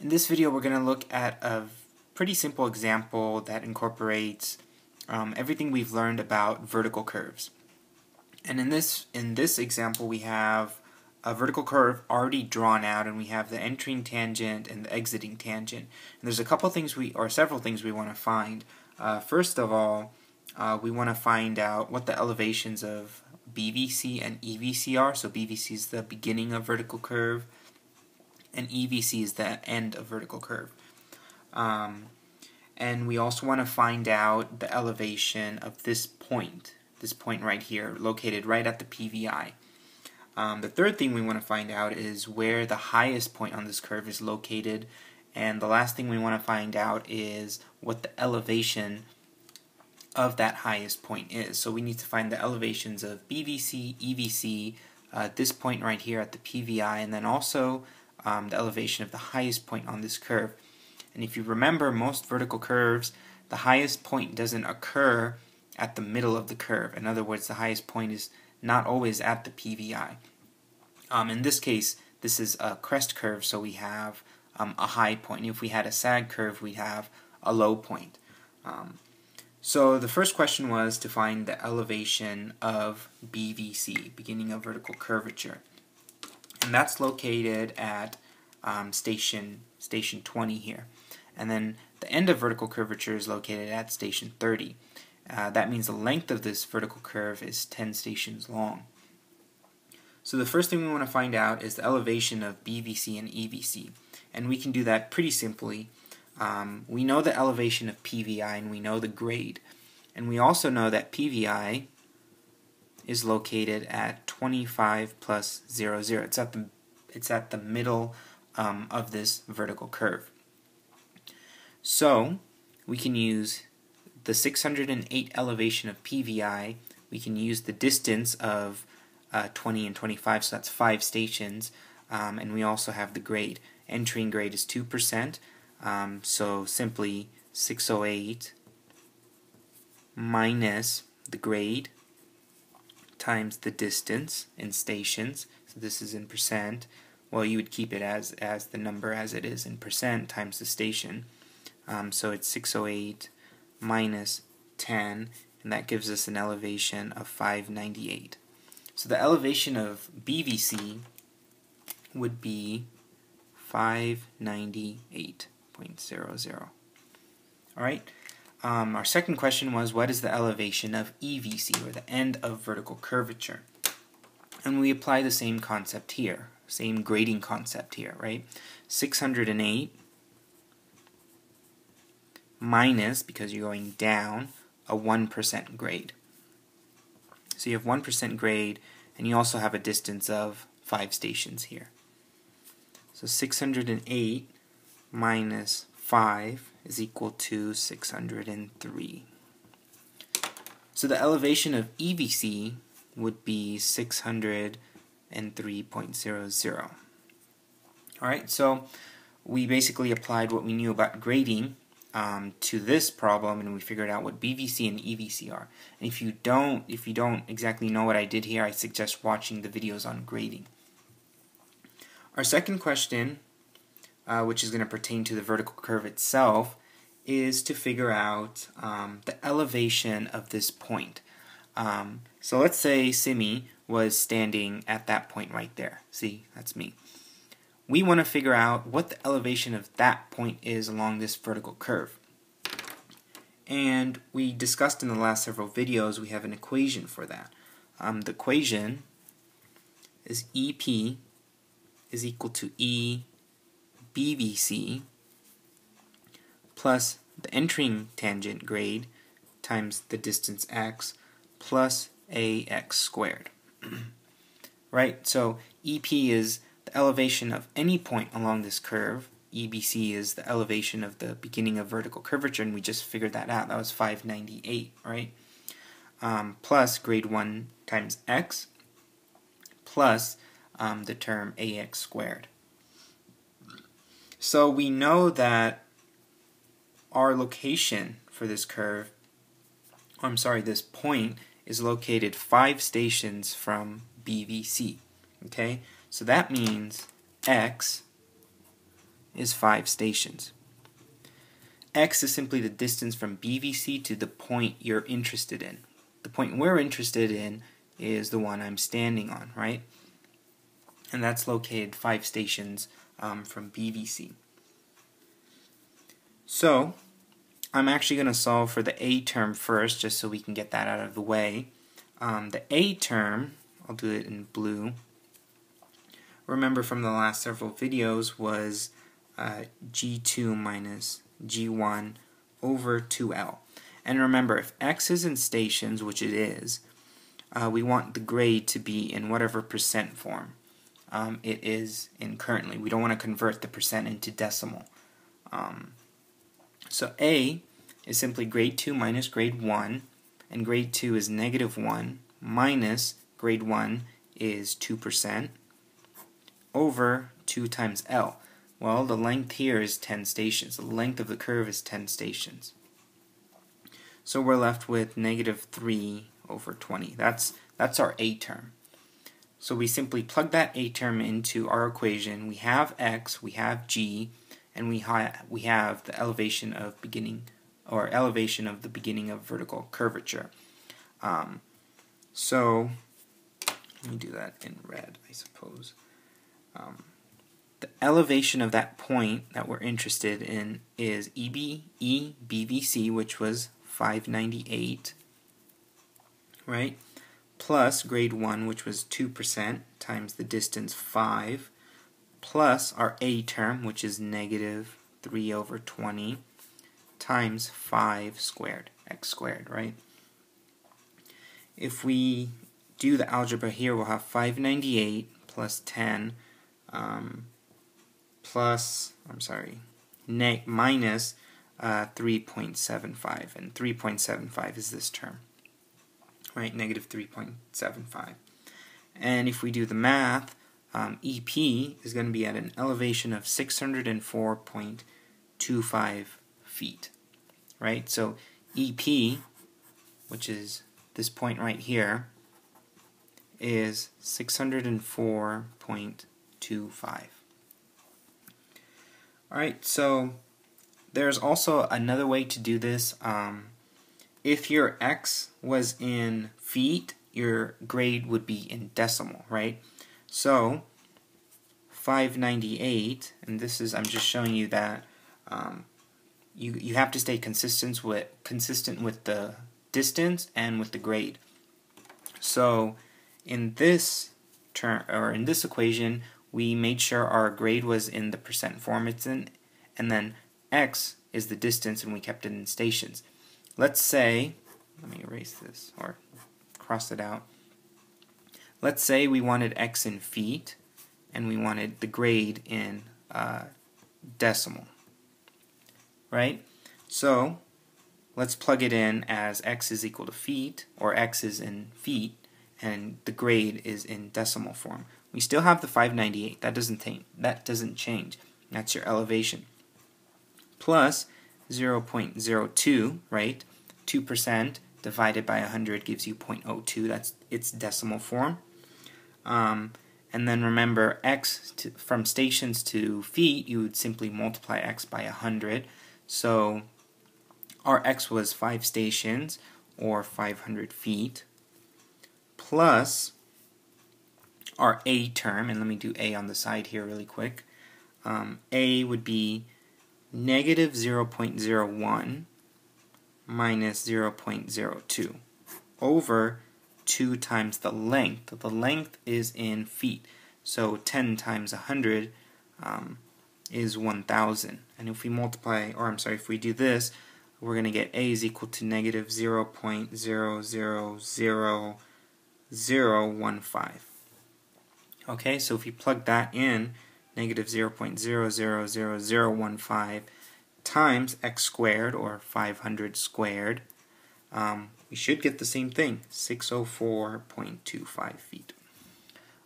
In this video we're going to look at a pretty simple example that incorporates um, everything we've learned about vertical curves. And in this in this example we have a vertical curve already drawn out and we have the entering tangent and the exiting tangent. And there's a couple things we or several things we want to find. Uh, first of all, uh, we want to find out what the elevations of BVC and EVC are. So BVC is the beginning of vertical curve and EVC is the end of vertical curve. Um, and we also want to find out the elevation of this point, this point right here, located right at the PVI. Um, the third thing we want to find out is where the highest point on this curve is located. And the last thing we want to find out is what the elevation of that highest point is. So we need to find the elevations of BVC, EVC, uh, this point right here at the PVI, and then also um, the elevation of the highest point on this curve. And if you remember, most vertical curves, the highest point doesn't occur at the middle of the curve. In other words, the highest point is not always at the PVI. Um, in this case, this is a crest curve, so we have um, a high point. If we had a sag curve, we'd have a low point. Um, so the first question was to find the elevation of BVC, beginning of vertical curvature and that's located at um, station station 20 here. And then the end of vertical curvature is located at station 30. Uh, that means the length of this vertical curve is 10 stations long. So the first thing we want to find out is the elevation of BVC and EVC. And we can do that pretty simply. Um, we know the elevation of PVI and we know the grade. And we also know that PVI is located at 25 plus 0, 0. It's at the, it's at the middle um, of this vertical curve. So we can use the 608 elevation of PVI. We can use the distance of uh, 20 and 25, so that's 5 stations. Um, and we also have the grade. Entering grade is 2%, um, so simply 608 minus the grade times the distance in stations, so this is in percent, well you would keep it as, as the number as it is in percent times the station. Um, so it's 608 minus 10, and that gives us an elevation of 598. So the elevation of BVC would be 598.00. Alright, um, our second question was what is the elevation of EVC, or the end of vertical curvature? And we apply the same concept here, same grading concept here, right? 608 minus, because you're going down, a 1% grade. So you have 1% grade, and you also have a distance of 5 stations here. So 608 minus 5 is equal to 603. So the elevation of EVC would be 603.00. Alright, so we basically applied what we knew about grading um, to this problem and we figured out what BVC and EVC are. And if you don't if you don't exactly know what I did here, I suggest watching the videos on grading. Our second question uh, which is going to pertain to the vertical curve itself, is to figure out um, the elevation of this point. Um, so let's say Simmy was standing at that point right there. See, that's me. We want to figure out what the elevation of that point is along this vertical curve. And we discussed in the last several videos, we have an equation for that. Um, the equation is EP is equal to E BVC plus the entering tangent grade times the distance x plus ax squared. right, so EP is the elevation of any point along this curve. EBC is the elevation of the beginning of vertical curvature, and we just figured that out. That was 598, right? Um, plus grade 1 times x plus um, the term ax squared. So we know that our location for this curve, I'm sorry, this point is located five stations from BVC. Okay, so that means x is 5 stations. X is simply the distance from BVC to the point you're interested in. The point we're interested in is the one I'm standing on, right? And that's located 5 stations um, from BVC. So, I'm actually going to solve for the A term first, just so we can get that out of the way. Um, the A term, I'll do it in blue, remember from the last several videos was uh, G2 minus G1 over 2L. And remember, if X is in stations, which it is, uh, we want the grade to be in whatever percent form um, it is in currently. We don't want to convert the percent into decimal. Um, so A is simply grade 2 minus grade 1, and grade 2 is negative 1 minus grade 1 is 2% over 2 times L. Well, the length here is 10 stations. The length of the curve is 10 stations. So we're left with negative 3 over 20. That's, that's our A term. So we simply plug that A term into our equation. We have X, we have G, and we, ha we have the elevation of beginning or elevation of the beginning of vertical curvature. Um, so let me do that in red, I suppose. Um, the elevation of that point that we're interested in is EB, EBVC, which was 598, right? Plus grade 1, which was 2%, times the distance 5, plus our A term, which is negative 3 over 20, times 5 squared, x squared, right? If we do the algebra here, we'll have 598 plus 10 um, plus, I'm sorry, minus uh, 3.75, and 3.75 is this term, right, negative 3.75. And if we do the math, um, EP is going to be at an elevation of 604.25 feet, right? So EP, which is this point right here, is 604.25. Alright, so there's also another way to do this. Um, if your x was in feet, your grade would be in decimal, right? So 598, and this is I'm just showing you that um, you you have to stay consistent with consistent with the distance and with the grade. So in this term or in this equation, we made sure our grade was in the percent form it's in, and then x is the distance, and we kept it in stations. Let's say, let me erase this or cross it out. Let's say we wanted x in feet, and we wanted the grade in uh, decimal, right? So let's plug it in as x is equal to feet, or x is in feet, and the grade is in decimal form. We still have the 598. That doesn't that doesn't change. That's your elevation. Plus 0.02, right? 2% divided by 100 gives you 0.02. That's its decimal form. Um, and then remember, x to, from stations to feet, you would simply multiply x by 100. So our x was 5 stations, or 500 feet plus our A term, and let me do A on the side here really quick. Um, A would be negative 0.01 minus 0.02 over 2 times the length. The length is in feet, so 10 times 100 um, is 1,000. And if we multiply, or I'm sorry, if we do this, we're going to get A is equal to negative 0.000 0.015. Okay, so if you plug that in, negative 0.000015 times x squared, or 500 squared, um, we should get the same thing, 604.25 feet.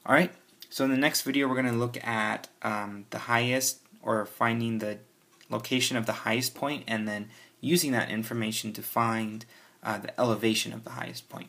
Alright, so in the next video we're going to look at um, the highest, or finding the location of the highest point, and then using that information to find uh, the elevation of the highest point.